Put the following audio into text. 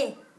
A.